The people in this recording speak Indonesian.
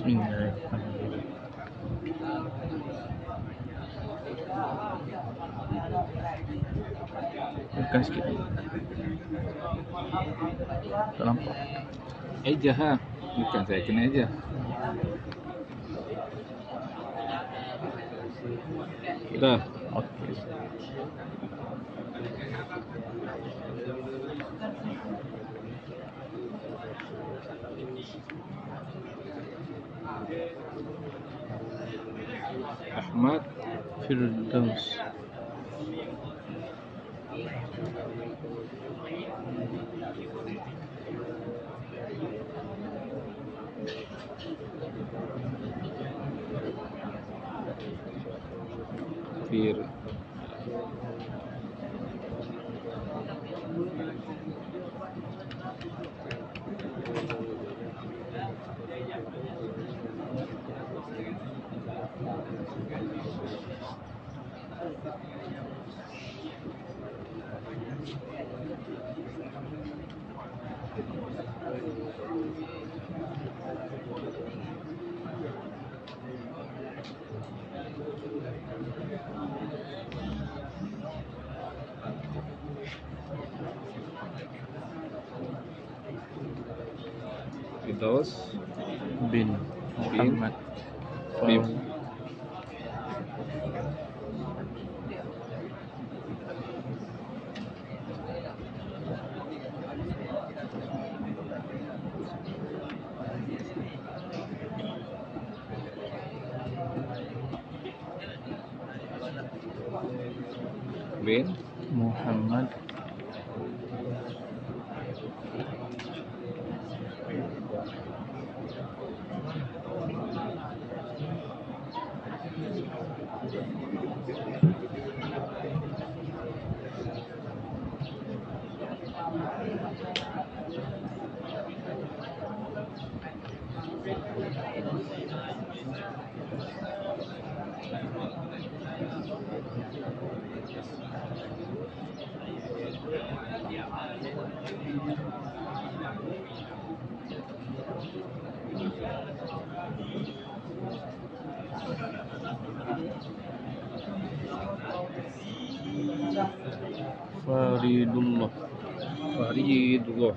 Bismillahirrahmanirrahim. Tekan sikit. Tak nampak. Ha. Bukan saya kena eja. Dah. Okey. أحمد فردوس. كثير Firdaus bin Muhammad bin bin? Muhammad Faridullah. Фарідло.